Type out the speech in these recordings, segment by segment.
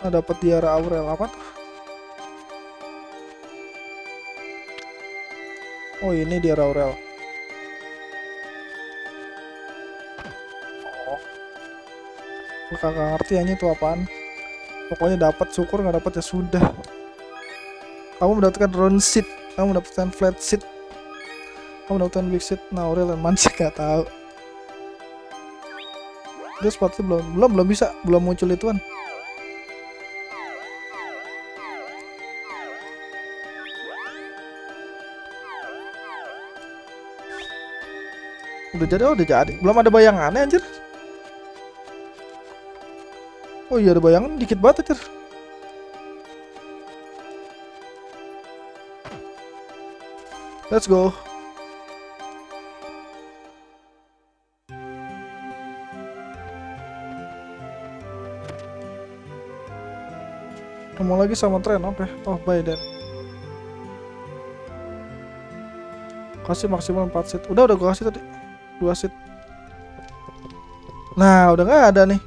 Nah, dapat Diara Aurel apa? Oh ini Diara Aurel. Oh. Gue kagak ngerti aja itu apaan. Pokoknya dapat syukur nggak dapat ya sudah. Kamu mendapatkan round seat, kamu mendapatkan flat seat, kamu mendapatkan big seat. Nah Aurel dan Mansi nggak tahu. Dia sepatunya belum belum belum bisa belum muncul ituan. Udah jadi, oh udah jadi. Belum ada bayangannya anjir. Oh iya ada bayangan dikit banget anjir. Let's go. Ngomong lagi sama tren, oke. Oh, bye then. Kasih maksimal 4 seat. Udah, udah gua kasih tadi. 2 seat. Nah, udah nggak ada nih.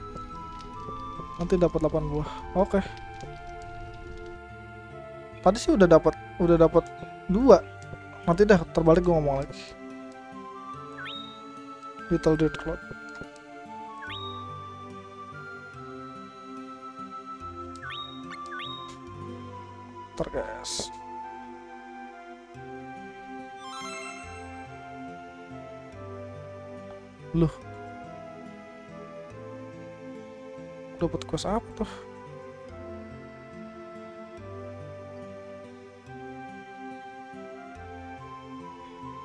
Nanti dapat 8 buah. Oke. Tadi sih udah dapat, udah dapat 2. Nanti dah terbalik gua ngomong lagi. Little Dirt Cloud. Ntar Loh. Dapat quest apa tuh?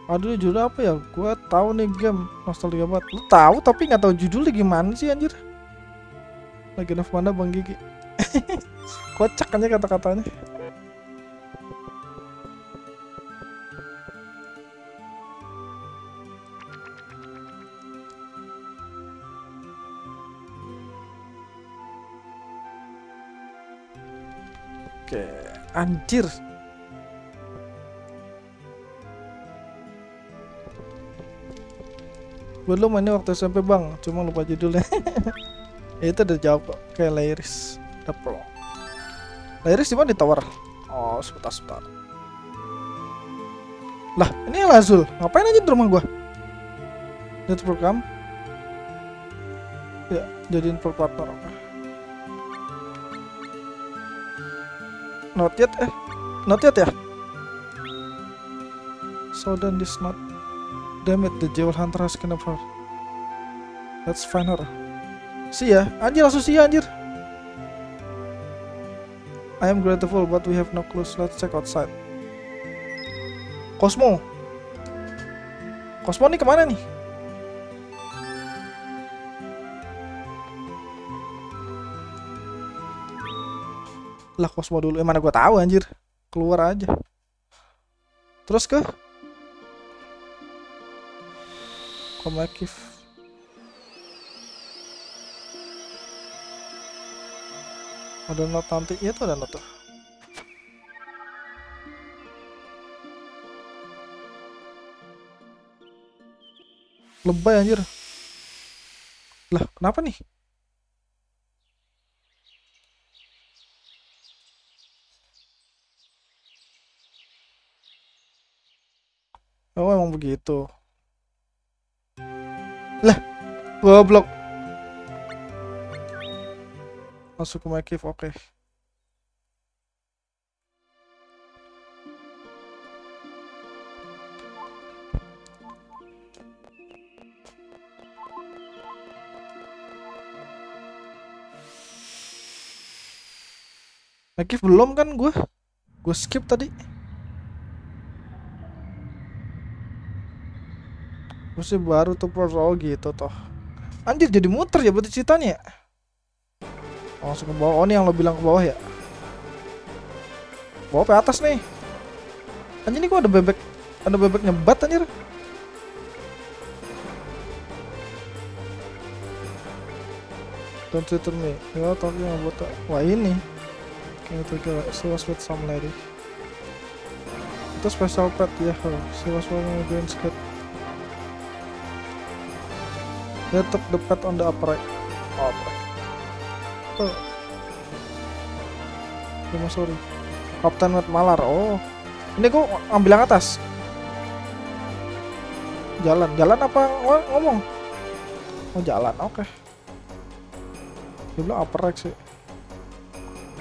Aduh judul apa ya? Gua tahu nih game nostalgia banget. Lu tahu tapi nggak tahu judulnya gimana sih anjir? Lagi of mana Bang Gigi? Kocak aja kata-katanya. Anjir. Belum mainnya waktu SMP bang, cuma lupa judulnya. ya, itu udah jawab kok, kayak Lairis. Pro. Lairis di mana di tower? Oh, sebentar sebentar. Lah, ini yang Lazul. Ngapain aja di rumah gua? Net program. Ya, jadiin pro partner. Not yet eh. Not yet ya? So then this not Damn it, the jewel hunter has kidnapped her. Let's find her. See ya, anjir langsung see ya anjir. I am grateful but we have no clues. Let's check outside. Cosmo. Cosmo nih ke mana nih? Lah Cosmo dulu. Eh mana gua tahu anjir. Keluar aja. Terus ke Komakif. Ada not nanti. Iya tuh ada not tuh. Lebay anjir. Lah, kenapa nih? Oh, emang begitu. Lah, goblok. Masuk ke cave, oke. My cave belum kan gua? Gua skip tadi. Mesti baru tuh oh gitu toh. Anjir jadi muter ya berarti ceritanya ya. Langsung ke bawah. Oh ini yang lo bilang ke bawah ya. Bawah ke atas nih. Anjir ini kok ada bebek ada bebek nyebat anjir. Don't treat me. Ya tapi yang buat wah ini. Kayak itu ke she was with some lady. Itu special pet ya. She was wearing a green skirt. They took the pet on the upright. Oh, upright. Oh. Lima sorry. Kapten Matt Malar. Oh. Ini gua ambil yang atas. Jalan, jalan apa ng- ngomong? Oh jalan, oke. Dia bilang rack sih.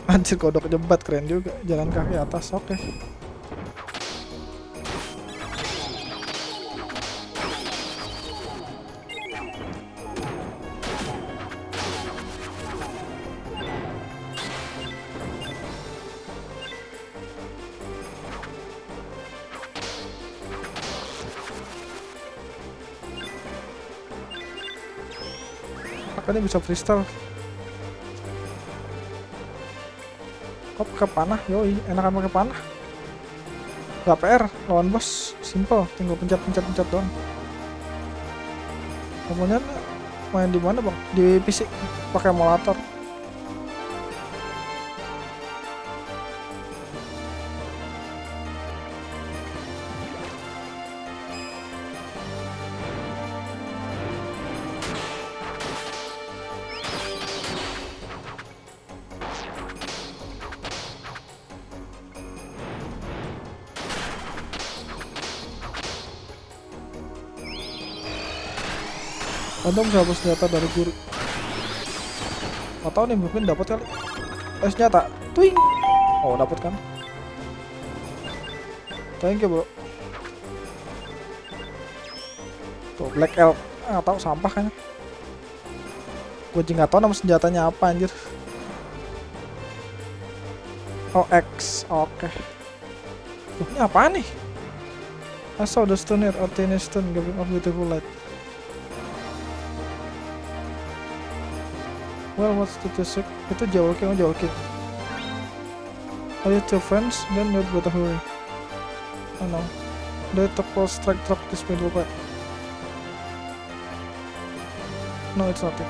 Anjir kodok jebat keren juga. Jalan kaki atas, oke. Makanya bisa freestyle. Kok pakai panah? Yoi, enakan pakai panah. Gak PR, lawan bos, simple, tinggal pencet-pencet-pencet doang. Kemudian main di mana bang? Di PC pakai emulator. Anda bisa hapus senjata dari guru. Atau nih mungkin dapat kali. Eh senjata. Twing. Oh dapat kan? Thank you bro. Tuh Black Elk. Ah tahu sampah kan? Gue juga nggak tahu nama senjatanya apa anjir. Oh X. Oke. Tuh, ini apa nih? I saw the stone here, a tiny stone giving off beautiful light. Well, what's the music? Itu Jawalking, oh Jawalking. Are you two friends? Then you'd better hurry. Oh no. They took will strike drop this middle part. No, it's not it.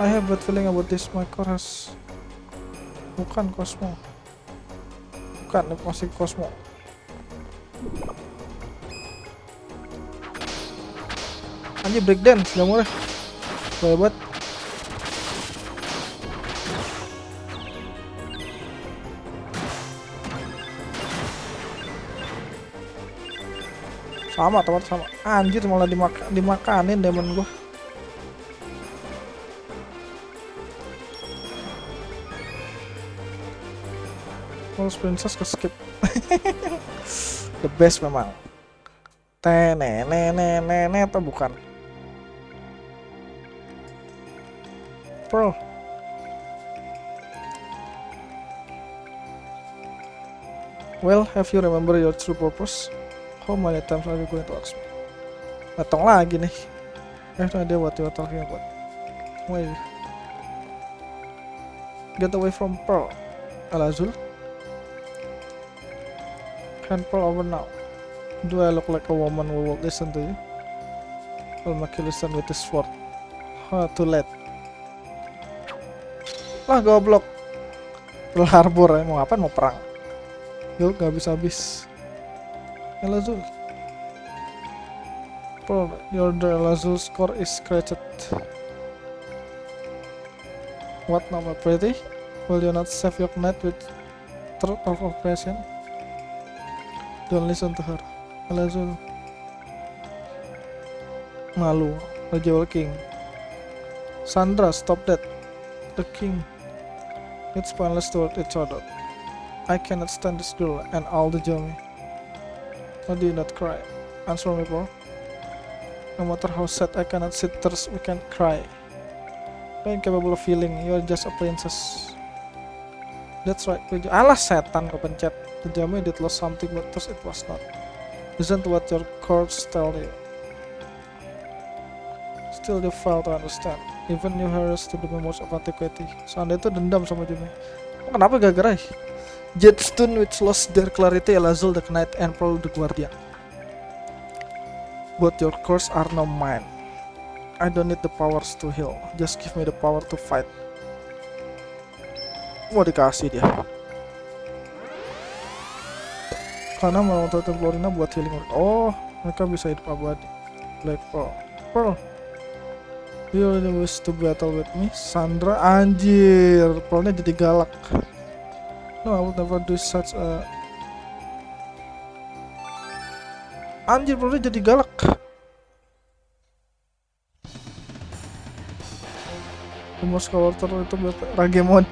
I have bad feeling about this. My core has... Bukan Cosmo. Bukan, masih Cosmo. Anjir breakdance, gak murah. Boleh buat. Sama teman sama. Anjir malah dimaka dimakanin demon gua. False Princess ke skip. The best memang. Tenenenenene atau bukan? Pearl. Well, have you remember your true purpose? How many times are you going to ask me? Datang lagi nih. I have no idea what you're talking about. Wait. Get away from Pearl. Alazul. Hand Pearl over now. Do I look like a woman who will listen to you? Will make you listen with this sword. How too late. Lah goblok. Pearl Harbor ya, mau ngapain mau perang? Yuk gak bisa habis. Elazul. Pearl, your the Elazul score is scratched. What my pretty? Will you not save your knight with truth of oppression? Don't listen to her. Elazul. Malu. Rajawal King. Sandra, stop that. The king. It's pointless to toward each other. I cannot stand this girl and all the Jomi. Why do you not cry? Answer me, bro. No matter how sad I cannot sit there, we can't cry. You're incapable of feeling. You're just a princess. That's right. we- Alah setan kepencet. The Jomi did lost something, but thus it was not. Listen to what your courts tell you. Still you fail to understand. Even you harass to the memories of antiquity. Sanda itu dendam sama Jimmy. Kenapa gara-gara? Jetstone which lost their clarity, Elazul the Knight, and Pearl the Guardian. But your curse are now mine. I don't need the powers to heal. Just give me the power to fight. Mau dikasih dia. Karena mau Florina buat healing. Oh, mereka bisa hidup abadi. Black Pearl. Pearl. You wish to battle with me. Sandra Anjir. Pearlnya jadi galak. No I would never do such a Anjir pearlnya jadi galak. Umur Skywalker itu Ragemon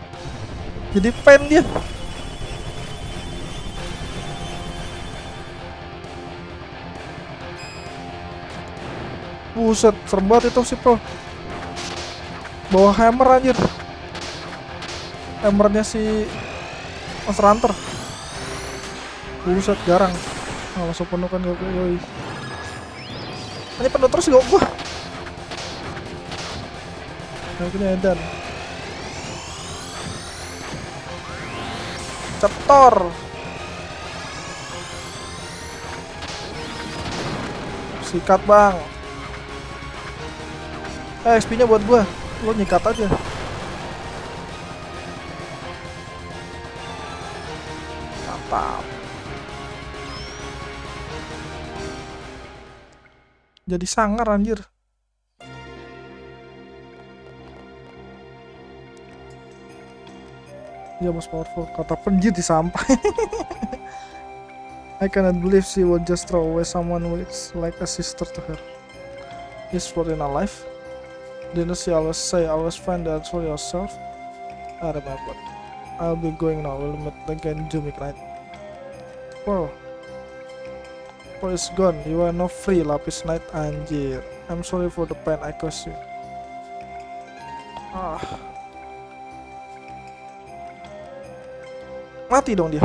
Jadi pen dia Buset, serem banget itu sih pro. Bawa hammer anjir. Hammernya si Monster Hunter. Buset, garang. Nggak masuk penuh kan yoi Ini penuh terus gak gua. Nah ini Edan. Cetor Sikat bang Eh, XP nya buat gua. Lo nyikat aja. Mantap. Jadi sangar anjir. Ya most powerful. Kata penjir di sampah. I cannot believe she would just throw away someone who is like a sister to her. Is Florina alive? She always say always find the answer yourself? I remember. I'll be going now. We'll meet again Jumi night. Well, Pearl is gone. You are no free, Lapis Knight anjir. I'm sorry for the pain I caused you. Ah. Mati dong dia.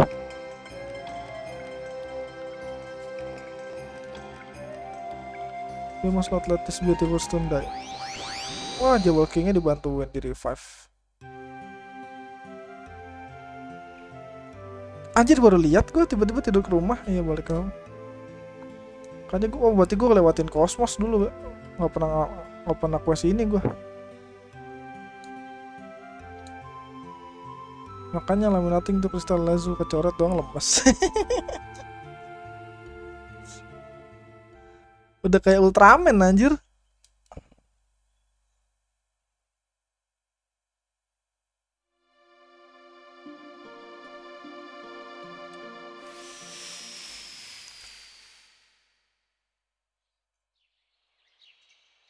We must not let this beautiful stone die. Wah, Jabal Kingnya dibantuin di revive. Anjir baru lihat gue tiba-tiba tidur ke rumah. Iya balik ke. Kayaknya gue, oh berarti gue lewatin kosmos dulu. Gak pernah gak pernah quest ini gue. Makanya laminating tuh kristal lazu kecoret doang lepas. Udah kayak Ultraman anjir.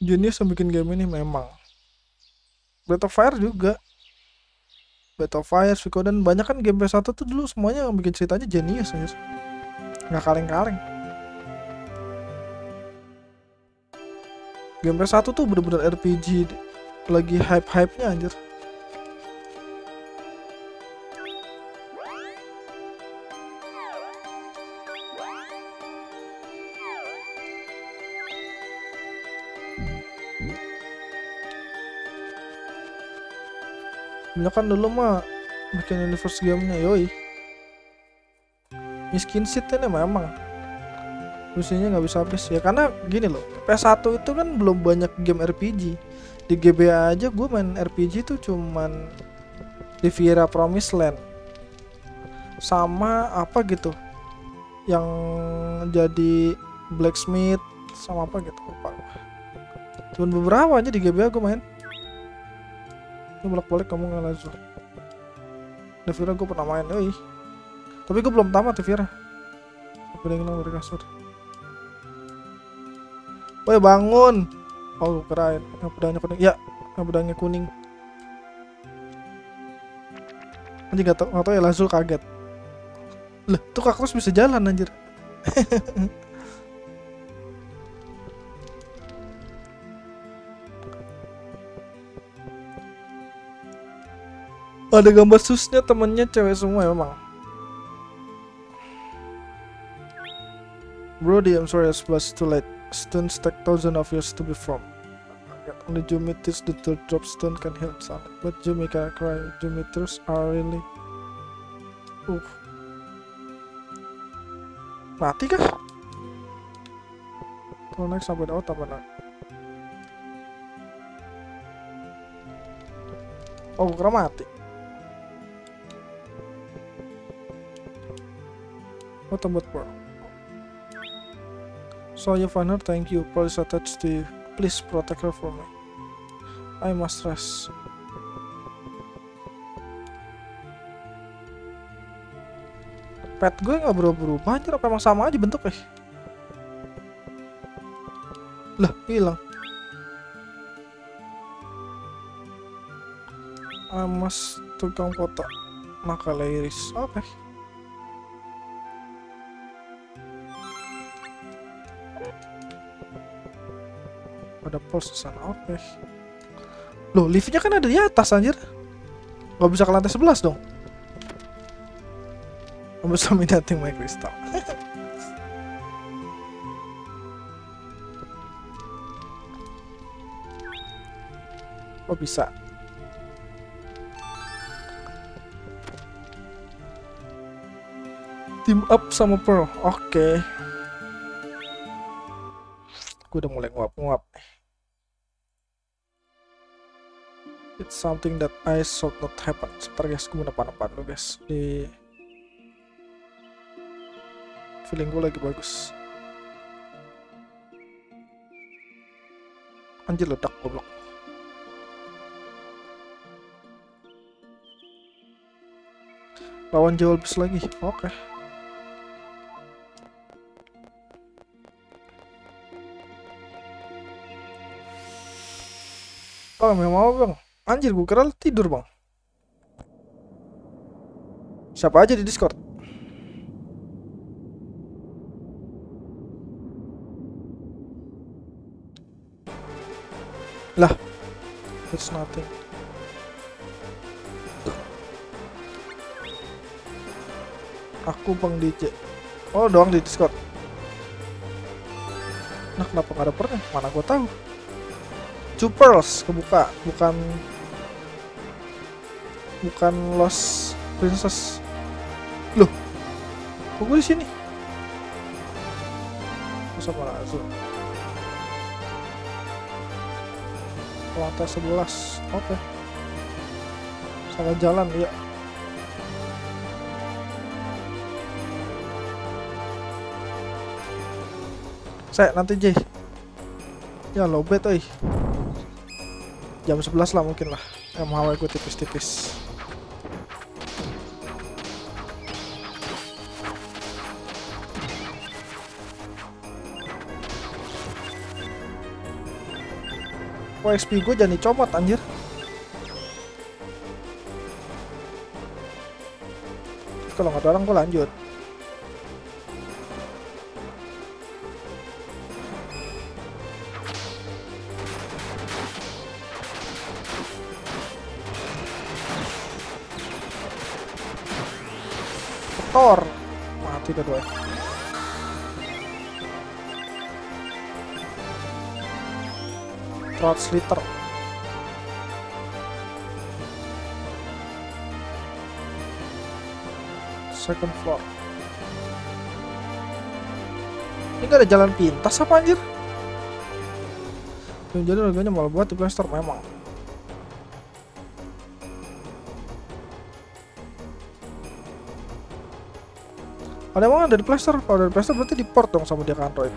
Genius yang bikin game ini memang. Of Fire juga. Breath of Fire, Suikoden banyak kan game PS1 tuh dulu semuanya yang bikin ceritanya jenius aja nggak kaleng-kaleng. Game PS1 tuh bener-bener RPG lagi hype-hype-nya anjir Banyak kan dulu mah bikin universe gamenya yoi. Miskin seat ini memang Usianya nggak bisa habis. Ya karena gini loh PS1 itu kan belum banyak game RPG di GBA aja gue main RPG tuh cuman Riviera Promised Land. Sama apa gitu yang jadi blacksmith sama apa gitu lupa cuman beberapa aja di GBA gue main ini bolak balik kamu nggak langsung Riviera gue pernah main yoi tapi gue belum tamat Riviera apa yang hilang dari kasur Woi bangun. Oh keren. Yang pedangnya kuning. Ya, yang pedangnya kuning. Anjir gak tau, gak tau ya Lazul kaget. Lah, tuh kaktus bisa jalan anjir. Ada gambar susnya temennya cewek semua memang. Brody, I'm sorry I was too late. Stones take thousand of years to be formed. Only Jumiters the third drop stone can heal sun. But Jumi can cry. Jumiters are really. Uh. Mati kah? Naik sampai daun apa nak? Oh, kira mati. Tempat. So her, thank you. Attached to you. please protect her for me I must rest pet gue nggak berubah-berubah anjir apa emang sama aja bentuknya lah hilang Amas tukang foto Nakaliris oke okay. Ada pulse sana oke. Okay. loh liftnya kan ada di atas anjir. Gak bisa ke lantai 11 dong. I'm dominating my crystal. Oh bisa? Team up sama Pearl Oke. Okay. Gue udah mulai nguap-nguap something that I should not happen Sebentar guys, gue mau depan-depan dulu guys Di Feeling gue lagi bagus Anjir ledak goblok lawan jual bis lagi oke okay. Oh, memang mau bang. Anjir, gue kira tidur bang. Siapa aja di Discord? Lah, it's nothing. Aku Bang DJ. Oh, doang di Discord. Nah, kenapa nggak ada pernya? Mana gue tahu. Two Pearls kebuka, bukan bukan Lost Princess. Loh, kok gue di sini? Sama langsung. Lantai 11. Oke. Okay. Salah jalan, ya. Saya nanti J. Ya lobet oi. Jam 11 lah mungkin lah. MHW gue tipis-tipis. Oh XP gue jadi comot anjir. Kalau nggak ada orang gue lanjut. Slither second floor ini gak ada jalan pintas apa anjir jadi harganya malah buat di plaster memang Ada emang dari plaster? Kalau dari plaster berarti di port dong sama dia ke Android.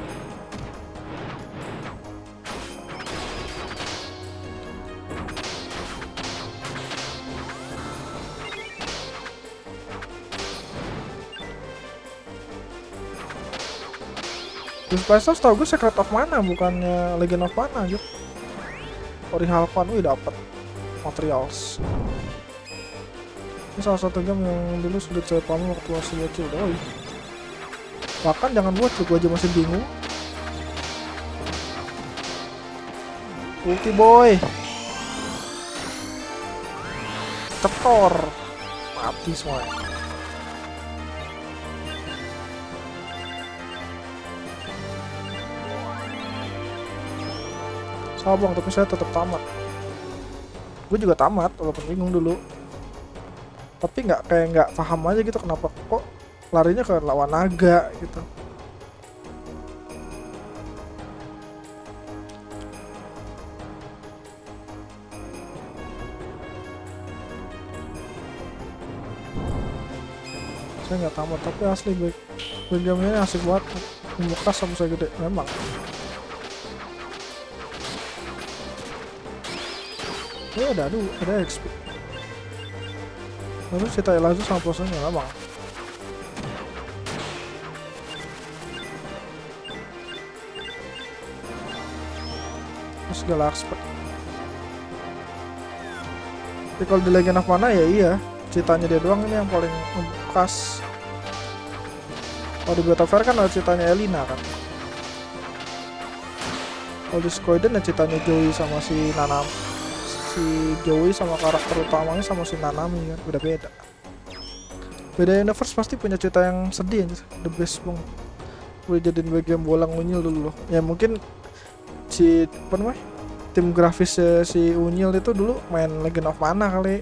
Di plaster setahu gue Secret of Mana bukannya Legend of Mana gitu. Ori Halvan, wih dapat materials. Ini salah satu game yang dulu sulit saya paham waktu masih. Oh, iya. Bahkan jangan buat gue aja masih bingung. Ulti boy. Cetor. Mati semua. Sabang tapi saya tetap tamat. Gue juga tamat walaupun bingung dulu. Tapi nggak kayak nggak paham aja gitu kenapa kok larinya ke lawan naga gitu saya nggak tamat tapi asli baik game ini asik banget membuka sama saya gede memang Ya ada aduh, ada XP. Lalu cerita Elazu sama posenya lah bang. Terus Galaxpert. Tapi kalau di Legend of Mana ya iya, ceritanya dia doang ini yang paling khas. Kalau di War kan ada ceritanya Elina kan. Kalau di Skoiden ya ceritanya Joey sama si Nanam si Joey sama karakter utamanya sama si Nanami kan? Beda-beda beda. Universe pasti punya cerita yang sedih aja the best bang gue jadiin bagian bolang unyil dulu loh. Ya mungkin si apa namanya tim grafis si unyil itu dulu main Legend of Mana kali.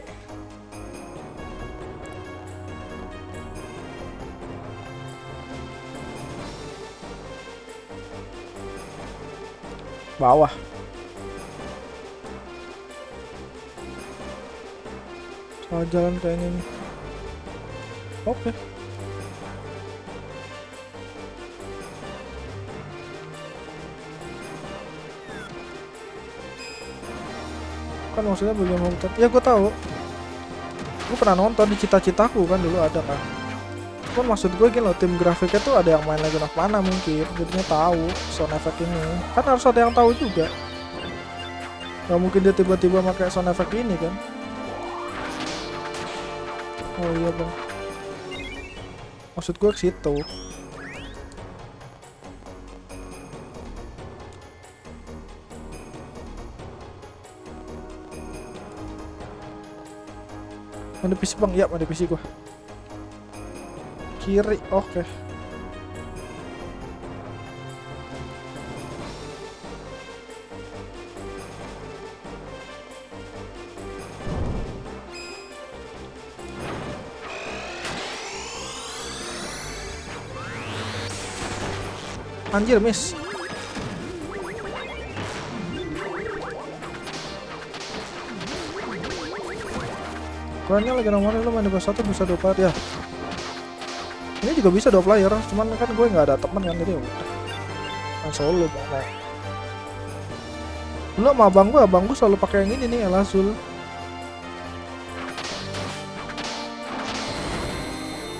Bawah jalan kayaknya nih. Oke. Kan maksudnya bagian hutan ya gue tahu. Gue pernah nonton di cita-citaku kan dulu ada kan. Kan maksud gue gini loh tim grafiknya tuh ada yang main Legend of Mana mungkin jadinya tahu sound effect ini. Kan harus ada yang tahu juga. Gak mungkin dia tiba-tiba pakai sound effect ini kan oh iya bang. Maksud gue ke situ. Mana PC bang? Ya mana PC gue kiri oke. okay. Anjir, miss. Kurangnya lagi nomornya lu main di satu bisa dua player ya. Ini juga bisa dua player, cuman kan gue nggak ada temen kan jadi udah. Kan solo bang. Dulu sama abang gue, abang gue selalu pakai yang ini nih, Elazul.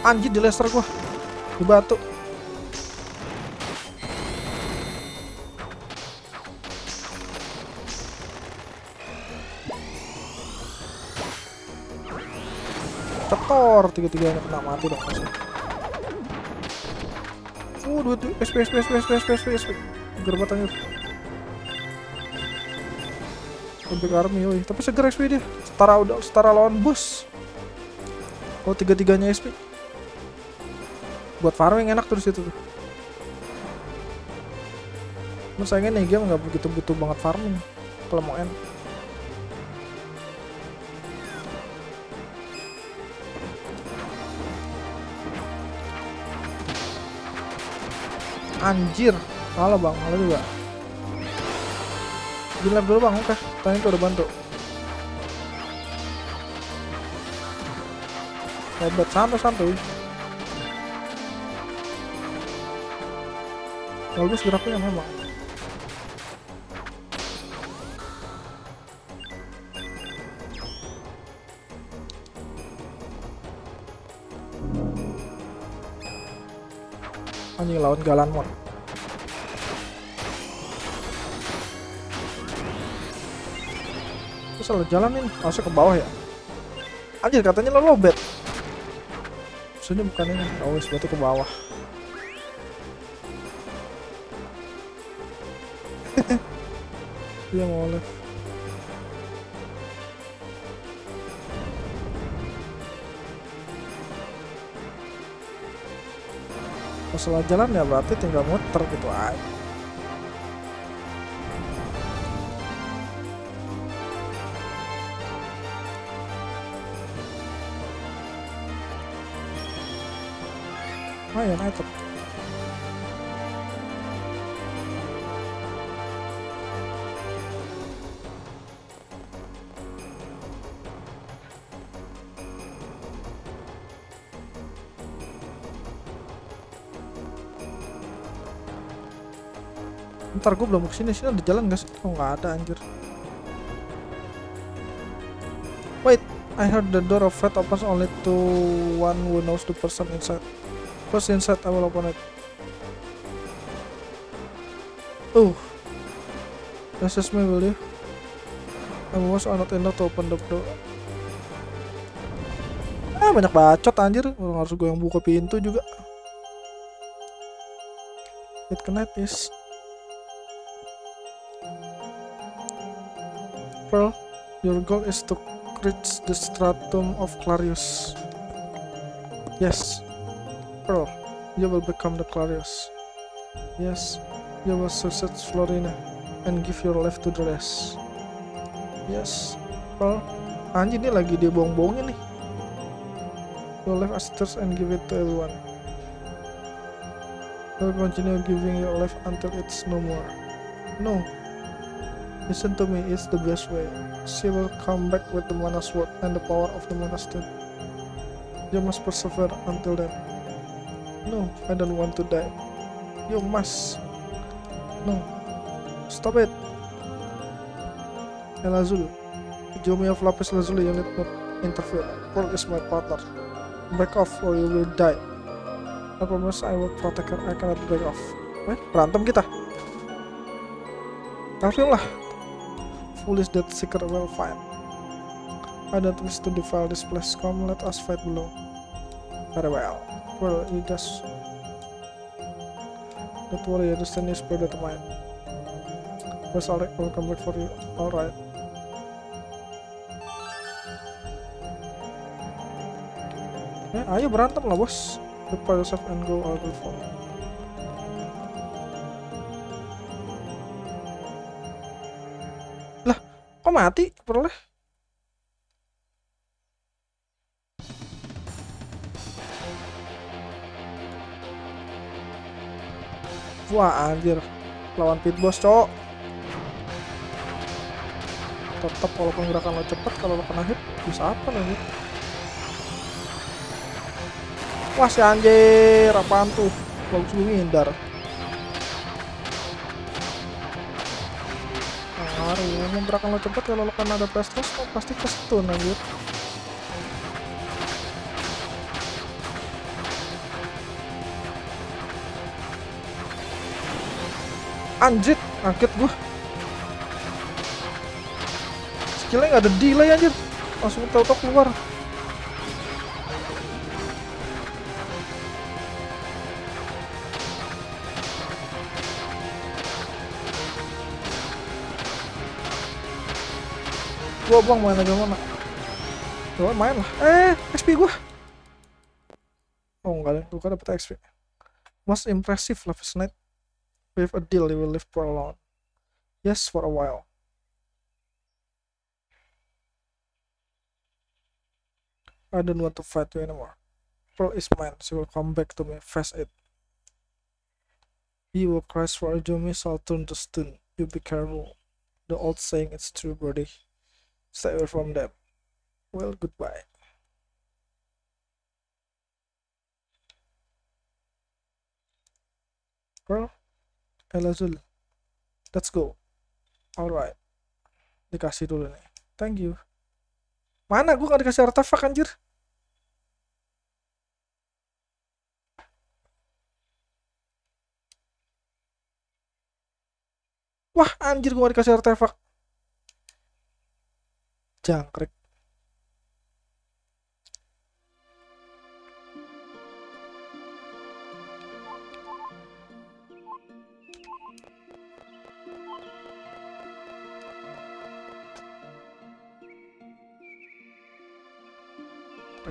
Anjir di Leicester gue. Di batu. Cetor tiga tiganya kena mati dong masih. Uh dua tuh SP SP SP SP SP SP SP gerbat anjir army tapi seger SP dia. Setara udah setara lawan bus oh tiga tiganya SP buat farming enak terus itu tuh. Mas sayangnya nih game nggak begitu butuh banget farming. Kalau mau end Anjir, salah bang, salah juga. Di lab dulu bang, oke. Tanya itu udah bantu. Hebat, santai santai. Bagus geraknya memang. Anjing lawan Galanmon terus salah jalanin masuk ke bawah ya. Anjir katanya lo lobet. Maksudnya bukan ini oh berarti ke bawah. Iya mau left masalah jalan ya berarti tinggal muter gitu aja lumayan item Ntar gue belum ke sini sini ada jalan gak sih? Oh nggak ada anjir. Wait, I heard the door of Fred opens only to one who knows the person inside. First inside, I will open it. Oh, message me will you? I was not enough to open the door. Ah, banyak bacot anjir. Orang harus gue yang buka pintu juga. It connect is. Pearl, your goal is to reach the stratum of Clarius. Yes, Pearl, you will become the Clarius. Yes, you will succeed Florina and give your life to the rest. Yes, Pearl, anjir ini lagi dia bohong-bohongin nih. Your life asters and give it to everyone. You'll continue giving your life until it's no more. No, Listen to me, it's the best way. She will come back with the Mana Sword and the power of the Mana Stone. You must persevere until then. No, I don't want to die. You must. No. Stop it. Elazul. Jomi of Lapis Lazuli, you need not interfere. Pearl is my partner. Back off or you will die. I promise I will protect her. I cannot break off. Eh, berantem kita. Langsung lah foolish that seeker will find. I don't wish to defile this place. Come, let us fight below. Very well. Well, you just... Don't worry, I understand your spirit of mine. Yes, Alric will come back for you. Alright. Eh, ayo berantem lah bos. Prepare yourself and go, I will follow. Mati? Peroleh. Wah anjir Lawan pit boss cowok Tetap walaupun gerakan lo cepet Kalau lo kena hit bisa apa nih Wah si anjir Apaan tuh Bagus gue ngindar ngaruh mau gerakan lo cepet kalau lo kan ada press terus lo pasti kestun anjir. Anjir kaget gua. Skillnya nggak ada delay anjir. Langsung tau-tau keluar gua buang main aja mana? Coba main lah. Eh XP gua. Oh enggak deh gua dapet XP most impressive Lapis Knight with a deal you will live for alone. Yes for a while. I don't want to fight you anymore. Pearl is mine. She will come back to me. Face it. He will crash for a so I'll turn to stone you be careful. The old saying is true buddy stay away from them. Well, goodbye. Bro, Elazul, let's go. Alright. Dikasih dulu nih. Thank you. Mana gue gak dikasih artefak anjir? Wah anjir gue gak dikasih artefak jangkrik.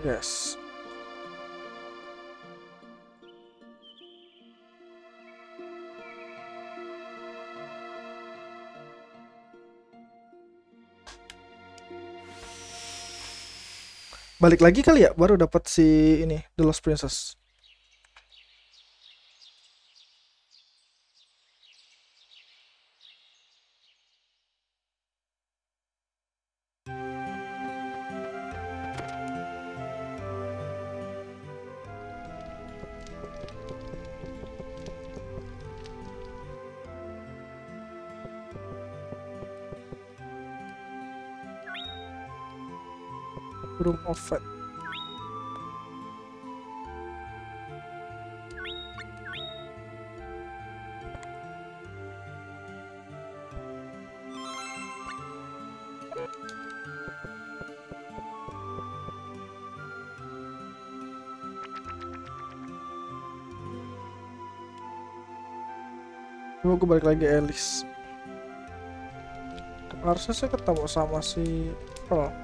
Guys balik lagi kali ya? Baru dapat si ini The Lost Princess Room of Fate. Coba gue balik lagi Alice. Harusnya saya ketemu sama si Pearl.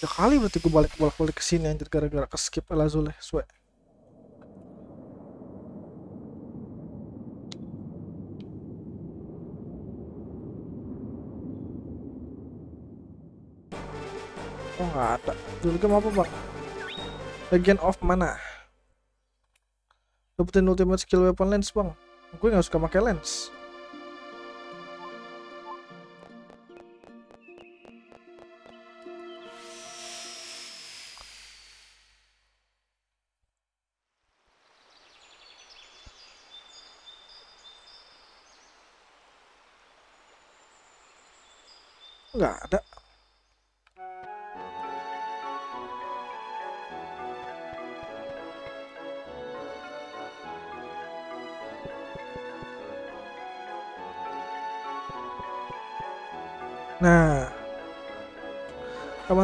Ya kali berarti gue balik balik balik ke sini anjir gara-gara ke skip Elazul ya, suwe. Oh nggak ada. Dulu game apa bang? Legend of mana? Dapetin ultimate skill weapon lens bang. Gue nggak suka pakai lens.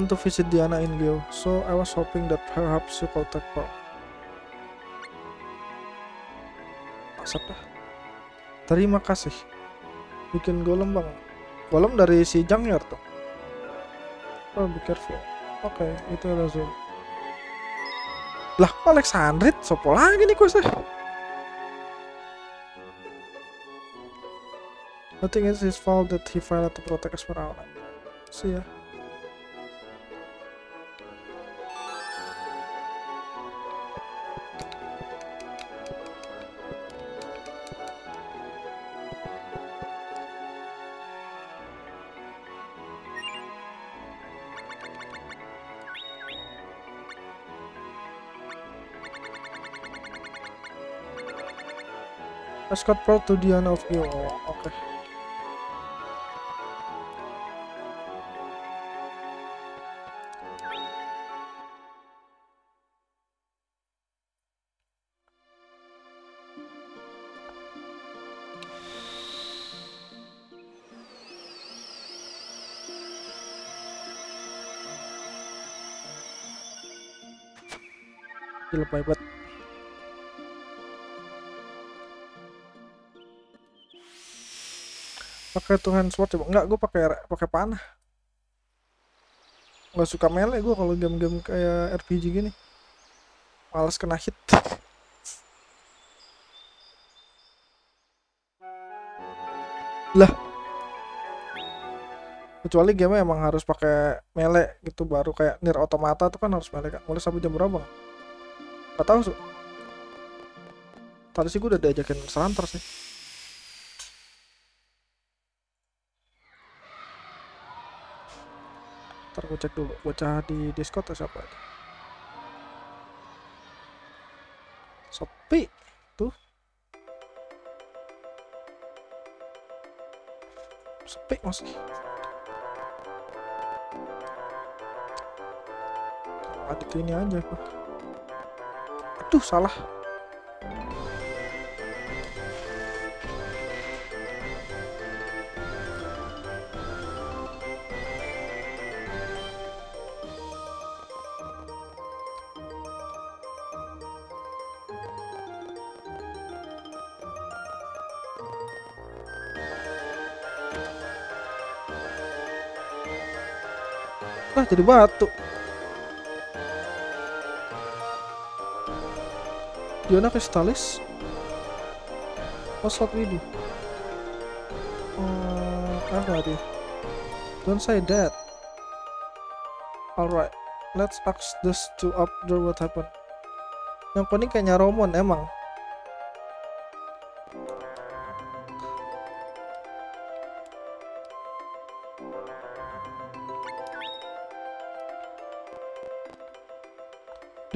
Want to visit Diana in so I was hoping that perhaps you could take part. Masak dah. Terima kasih. Bikin golem bang. Golem dari si Jangyar tuh. Oh, be careful. Oke, itu langsung. Lah, kok Alexandrit? Sopo lagi nih kok saya? I think it's his fault that he failed to protect Esmeralda. See ya. Escort Pearl to Diana of Geo. Pakai tuh hand sword coba. Enggak gue pakai pakai panah. Nggak suka melee gue kalau game-game kayak RPG gini. Males kena hit. Lah. Kecuali game emang harus pakai melee gitu baru kayak Nier Automata tuh kan harus melee kan mulai sampai jam berapa nggak tahu su. Tadi sih gue udah diajakin seranter sih ntar gue cek dulu bocah di discord atau siapa sepi tuh. Sepi masih adik ini aja aduh salah jadi batu. Diana Kristalis. What we do? Hmm, apa dia? Don't say that. Alright, let's ask this to there what happened. Yang kuning kayaknya Romon emang.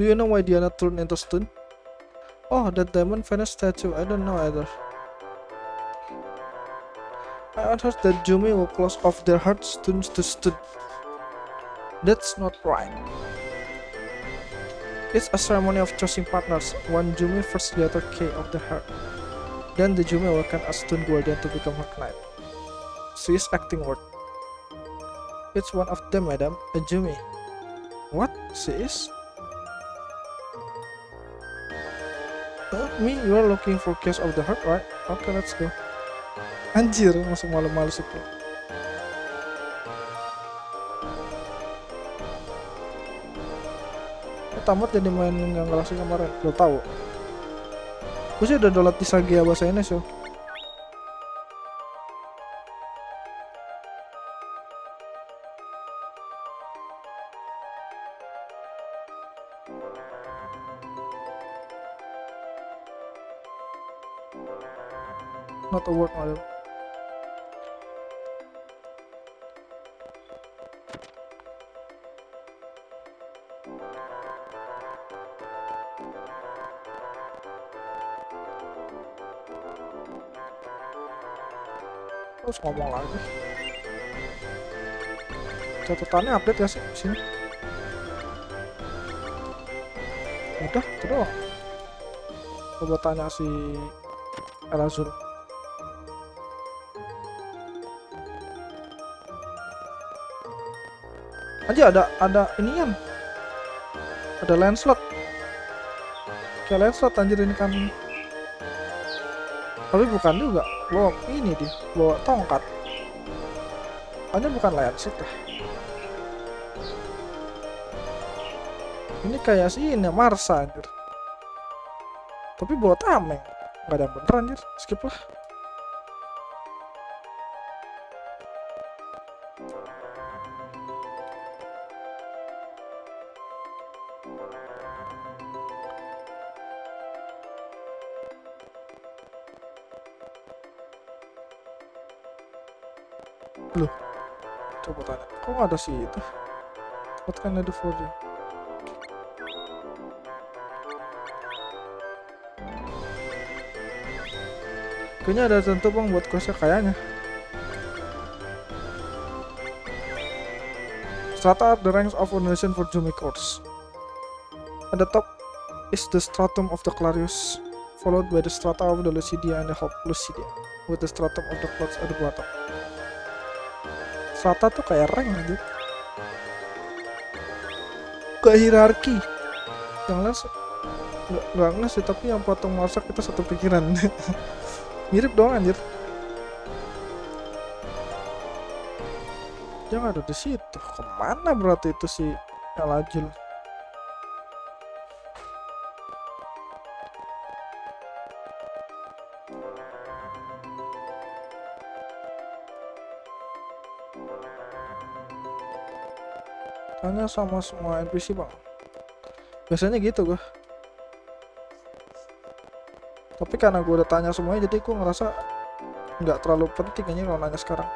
Do you know why Diana turned into stone? Oh, that diamond Venus statue. I don't know either. I heard that Jumi will close off their hearts stones to stone. That's not right. It's a ceremony of choosing partners. One Jumi first the other K of the heart. Then the Jumi awaken a stone guardian to become her knight. She is acting word. It's one of them, madam. A Jumi. What? She is? Uh, me, you are looking for case of the heart, right? Okay, let's go. Anjir, masuk malu-malu sih. Eh, tamat jadi main nggak ngerasa kemarin. Lo tahu? Gue sih udah download di Sagia bahasa Indonesia. Not Terus ngomong lagi. Catatannya update gak sih sini? Udah, doang. Coba tanya si Elazur. Aja ada ada inian. Ada landslot. Kayak landslot anjir ini kan. Tapi bukan juga. Bawa ini dia, bawa tongkat. Hanya bukan landslot dah. Ini kayak si ini Marsa anjir. Tapi bawa tameng. Gak ada yang bener anjir. Skip lah. Ada sih itu? What can I do for you? Kayaknya ada tentu bang buat questnya kayaknya. Strata are the ranks of organization for Jumi course. At the top is the stratum of the Clarius, followed by the strata of the Lucidia and the Hope Lucidia, with the stratum of the Clouds at the bottom. Strata tuh kayak rank aja. Kayak hierarki. Yang les nggak nggak sih tapi yang potong masak kita satu pikiran. Mirip dong anjir. Jangan ada di situ. Ke mana berarti itu si Elajil? Tanya sama semua NPC bang. Biasanya gitu gua. Tapi karena gue udah tanya semuanya jadi gue ngerasa nggak terlalu penting aja kalau nanya sekarang.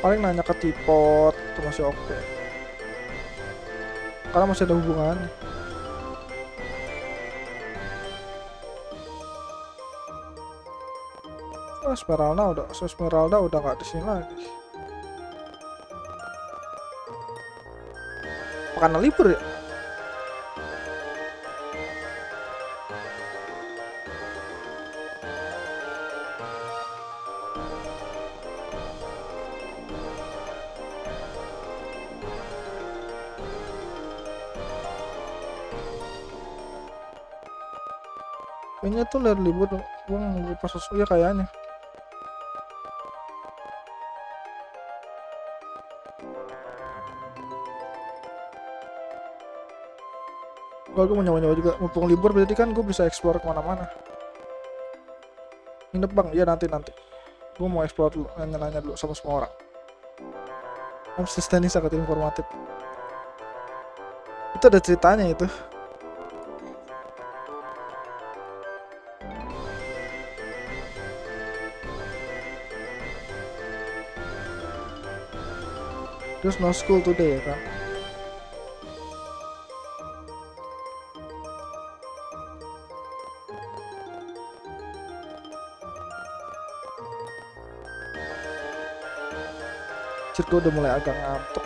Paling nanya ke tipot itu masih oke. Karena masih ada hubungan. Oh, Esmeralda udah, Esmeralda udah nggak di sini lagi. Karena libur ya? Kayaknya tuh libur gue nunggu pas ya kayaknya. Kalau gue mau nyawa-nyawa juga. Mumpung libur berarti kan gue bisa explore ke mana-mana. nginep bang. Iya nanti nanti. Gue mau explore dulu nanya-nanya dulu sama semua orang. Still standing sangat informatif. Itu ada ceritanya itu. There's no school today ya kan Anjir gue udah mulai agak ngantuk.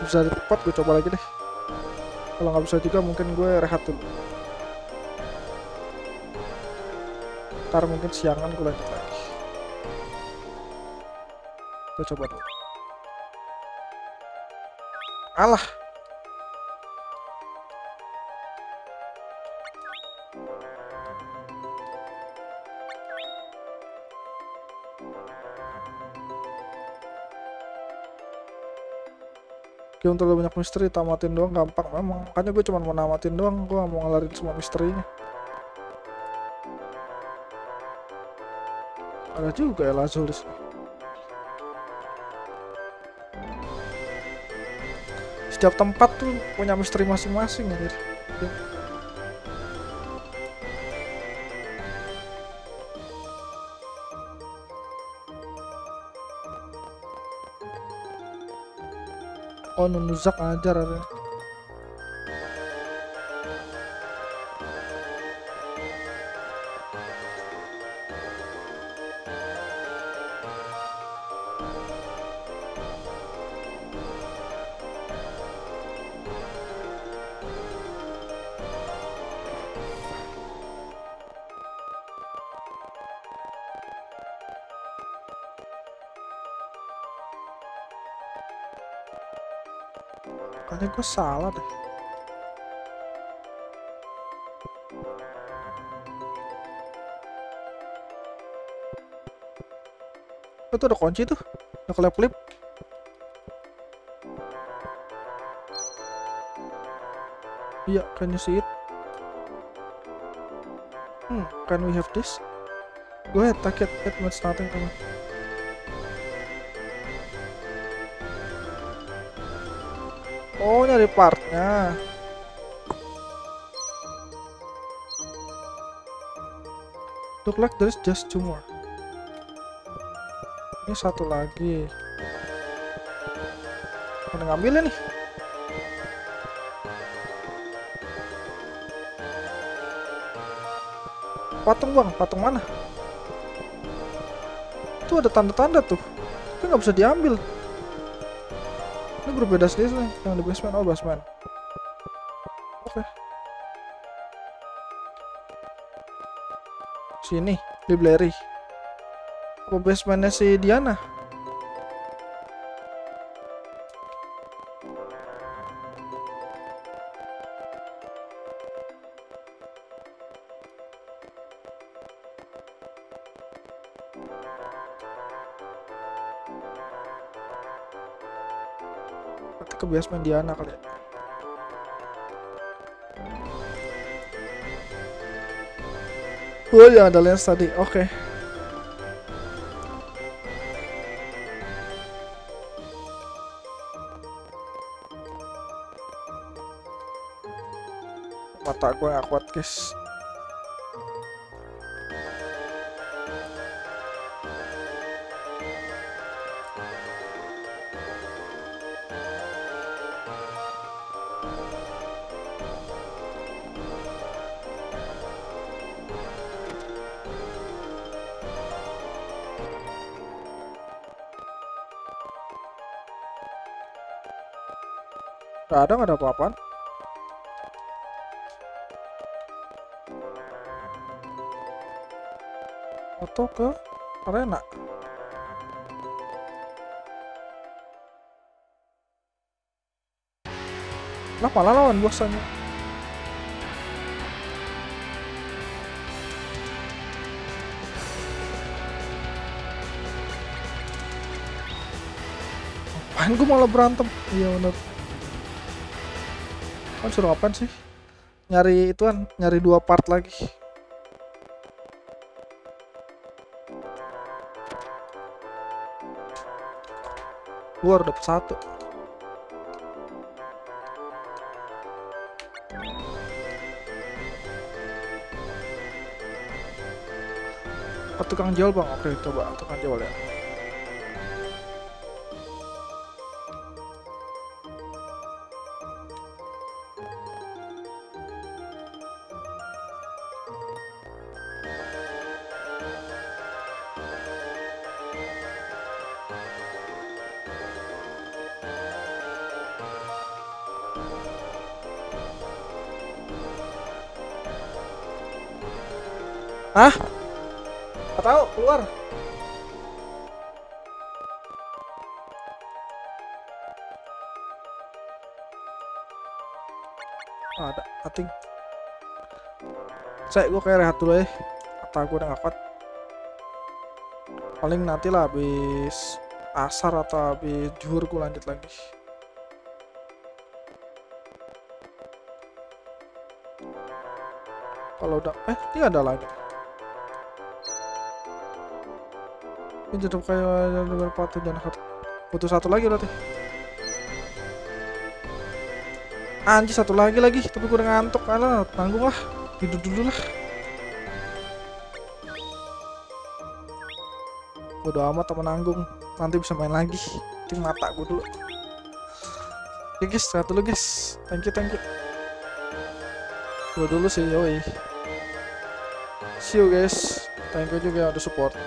Bisa di tempat gue coba lagi deh. Kalau nggak bisa juga mungkin gue rehat dulu. Ntar mungkin siangan gue lanjut lagi. Gue coba dulu. Alah game terlalu banyak misteri tamatin doang gampang. Memang makanya gue cuma mau namatin doang gue mau ngelarin semua misterinya. Ada juga ya Lazul di sini setiap tempat tuh punya misteri masing-masing ya oh nunuzak ajar salah deh. Oh, itu ada kunci tuh. Ada kelip-kelip. Iya, can you see it? Hmm, can we have this? Go ahead, take it. It means nothing. Oh, nyari partnya. Look like there's just two more. Ini satu lagi. Mana ngambilnya nih? Patung bang, patung mana? Tuh ada tanda-tanda tuh. Tapi nggak bisa diambil. Berbeda sendiri nih. Yang di basement, oh basement. Oke. Sini, library. Apa basementnya si Diana? Basement Diana kali ya. Oh ya ada lens tadi, oke. Mata gue gak kuat guys. Gak ada, gak ada apa-apaan. Atau ke arena. Lah malah lawan bosnya. Apaan gue malah berantem? Iya bener. Kan suruh apaan sih? nyari ituan nyari dua part lagi. Gua udah dapet satu. Tukang jual bang? Oke coba tukang jual ya Hah? Gak tahu, keluar. Oh, ada cutting. Saya gue kayak rehat dulu ya. Kata gue udah gak kuat. Paling nanti lah habis asar atau habis juhur gue lanjut lagi. Kalau udah eh ini ada lagi. Ini tetap kayak berpatu dan butuh satu lagi berarti. Anjir satu lagi lagi, tapi udah ngantuk kalah tanggung lah, tidur dulu lah. Bodo amat temen nanggung, nanti bisa main lagi. Ting mata gue dulu. Oke guys, sehat dulu guys. Thank you, thank you. Gue dulu sih, yoi. See you guys. Thank you juga udah support.